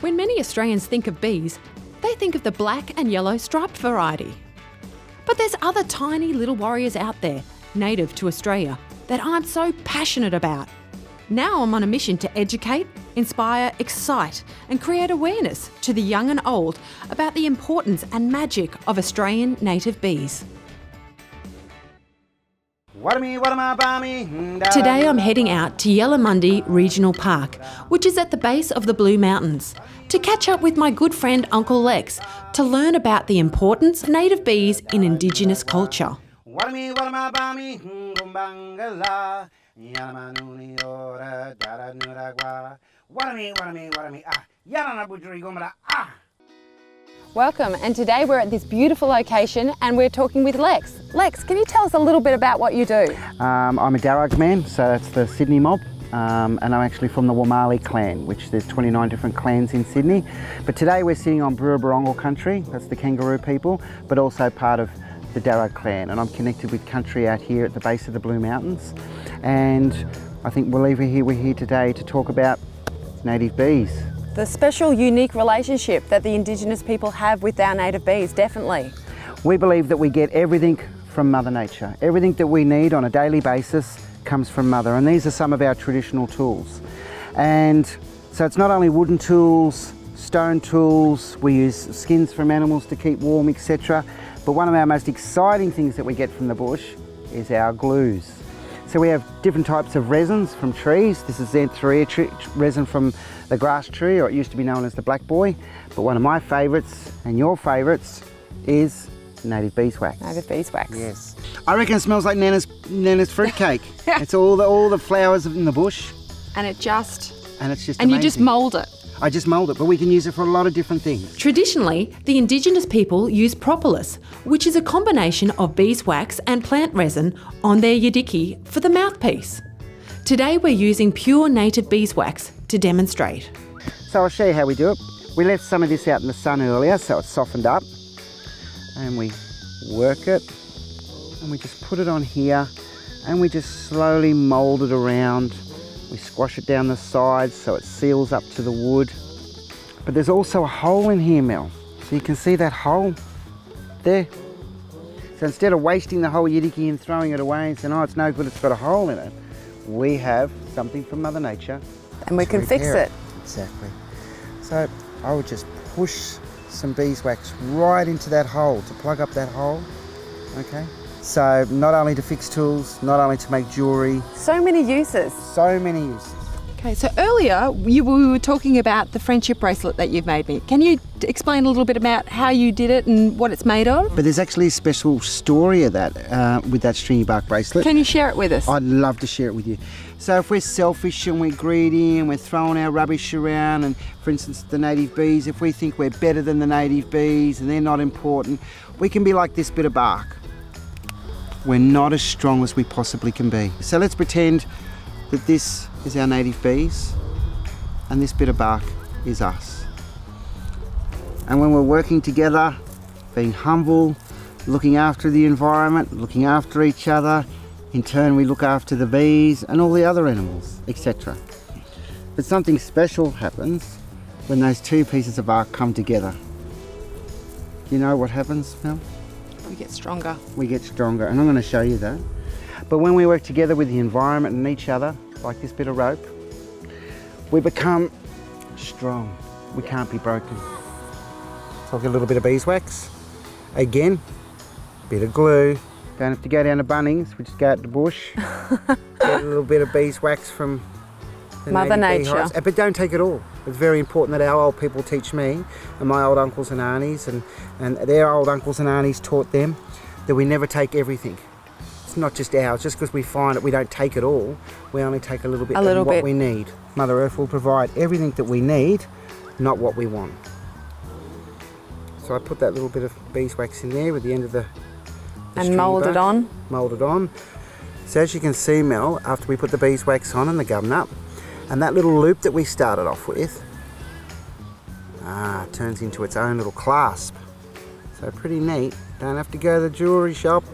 When many Australians think of bees, they think of the black and yellow striped variety. But there's other tiny little warriors out there, native to Australia, that I'm so passionate about. Now I'm on a mission to educate, inspire, excite, and create awareness to the young and old about the importance and magic of Australian native bees. Today I'm heading out to Yarramundi Regional Park, which is at the base of the Blue Mountains, to catch up with my good friend Uncle Lex to learn about the importance of native bees in Indigenous culture. Welcome, and today we're at this beautiful location and we're talking with Lex. Lex, can you tell us a little bit about what you do? Um, I'm a Darug man, so that's the Sydney mob. Um, and I'm actually from the Wamali clan, which there's 29 different clans in Sydney. But today we're sitting on Burra country, that's the kangaroo people, but also part of the Darug clan. And I'm connected with country out here at the base of the Blue Mountains. And I think we'll leave here, we're here today to talk about native bees. The special, unique relationship that the Indigenous people have with our native bees, definitely. We believe that we get everything from Mother Nature. Everything that we need on a daily basis comes from Mother, and these are some of our traditional tools. And so it's not only wooden tools, stone tools, we use skins from animals to keep warm, etc. But one of our most exciting things that we get from the bush is our glues. So we have different types of resins from trees. This is Xanthorrhoea resin from the grass tree, or it used to be known as the black boy. But one of my favourites, and your favourites, is native beeswax. Native beeswax. Yes. I reckon it smells like Nana's, Nana's fruitcake. it's all the, all the flowers in the bush. And it just... And it's just And amazing. you just mould it. I just mould it, but we can use it for a lot of different things. Traditionally, the Indigenous people use propolis, which is a combination of beeswax and plant resin on their yidaki for the mouthpiece. Today we're using pure native beeswax to demonstrate. So I'll show you how we do it. We left some of this out in the sun earlier so it's softened up and we work it and we just put it on here and we just slowly mould it around we squash it down the sides so it seals up to the wood. But there's also a hole in here, Mel. So you can see that hole there. So instead of wasting the whole yidaki and throwing it away and saying, oh, it's no good, it's got a hole in it, we have something from Mother Nature. And we can fix it. Exactly. So I would just push some beeswax right into that hole to plug up that hole, okay? So not only to fix tools, not only to make jewellery. So many uses. So many uses. Okay, so earlier you, we were talking about the friendship bracelet that you've made me. Can you explain a little bit about how you did it and what it's made of? But there's actually a special story of that uh, with that stringy bark bracelet. Can you share it with us? I'd love to share it with you. So if we're selfish and we're greedy and we're throwing our rubbish around and for instance the native bees, if we think we're better than the native bees and they're not important, we can be like this bit of bark we're not as strong as we possibly can be. So let's pretend that this is our native bees and this bit of bark is us. And when we're working together, being humble, looking after the environment, looking after each other, in turn we look after the bees and all the other animals, etc. But something special happens when those two pieces of bark come together. You know what happens, Mel? We get stronger. We get stronger, and I'm going to show you that. But when we work together with the environment and each other, like this bit of rope, we become strong. We can't be broken. So I'll get a little bit of beeswax. Again, bit of glue. Don't have to go down to Bunnings, we just go out to the bush. get a little bit of beeswax from Mother Nature. But don't take it all. It's very important that our old people teach me and my old uncles and aunties and, and their old uncles and aunties taught them that we never take everything. It's not just ours, just because we find it, we don't take it all. We only take a little bit a little what bit. we need. Mother Earth will provide everything that we need, not what we want. So I put that little bit of beeswax in there with the end of the, the and mould it on. Mould it on. So as you can see, Mel, after we put the beeswax on and the gum nut, and that little loop that we started off with ah, turns into its own little clasp. So pretty neat. Don't have to go to the jewellery shop.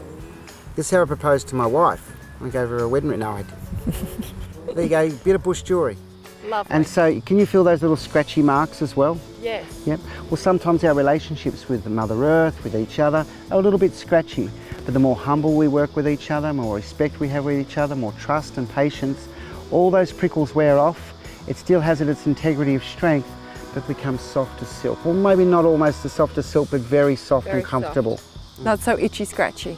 This is how I proposed to my wife. I gave her a wedding ring. No, I didn't. there you go, bit of bush jewellery. Lovely. And so, can you feel those little scratchy marks as well? Yes. Yep. Well, sometimes our relationships with the Mother Earth, with each other, are a little bit scratchy. But the more humble we work with each other, more respect we have with each other, more trust and patience, all those prickles wear off. It still has its integrity of strength, but becomes soft as silk. Well, maybe not almost as soft as silk, but very soft Very and comfortable. Not so itchy scratchy.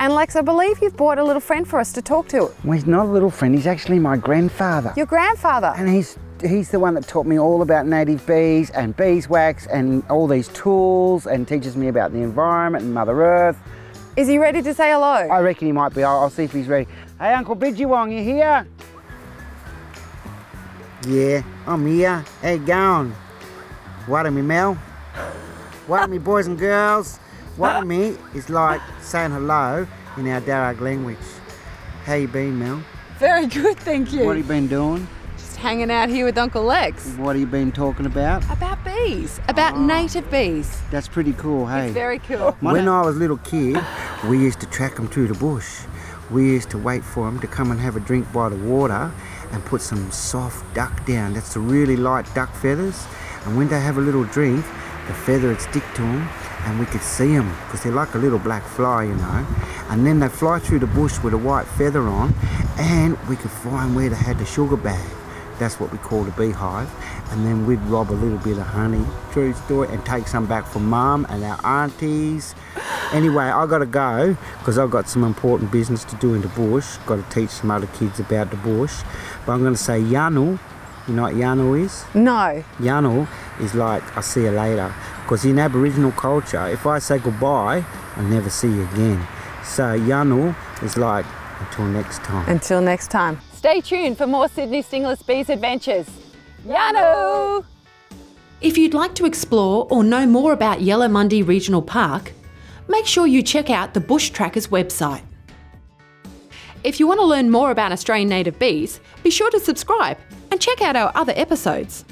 And Lex, I believe you've brought a little friend for us to talk to. Well, he's not a little friend, he's actually my grandfather. Your grandfather. And he's he's the one that taught me all about native bees and beeswax and all these tools and teaches me about the environment and Mother Earth. Is he ready to say hello? I reckon he might be. I'll, I'll see if he's ready. Hey, Uncle Bidgewong, you here? Yeah, I'm here. You going? Warami, Mel? Warami, boys and girls? Warami is like saying hello in our Darug language. How you been, Mel? Very good, thank you. What have you been doing? Just hanging out here with Uncle Lex. What have you been talking about? About bees, about oh. native bees. That's pretty cool, hey? Very cool. When I was a little kid, we used to track them through the bush. We used to wait for them to come and have a drink by the water and put some soft duck down. That's the really light duck feathers. And when they have a little drink, the feather would stick to them and we could see them because they're like a little black fly, you know. And then they fly through the bush with a white feather on and we could find where they had the sugar bag. That's what we call the beehive. And then we'd rob a little bit of honey, true story, and take some back for mum and our aunties. Anyway, I gotta go because I've got some important business to do in the bush. Got to teach some other kids about the bush. But I'm gonna say Yanu. You know what Yanu is? No. Yanu is like I'll see you later. Because in Aboriginal culture, if I say goodbye, I'll never see you again. So Yanu is like until next time. Until next time. Stay tuned for more Sydney Stingless Bees adventures. Yanu! If you'd like to explore or know more about Yarramundi Regional Park, make sure you check out the Bush Trackers website. If you want to learn more about Australian native bees, be sure to subscribe and check out our other episodes.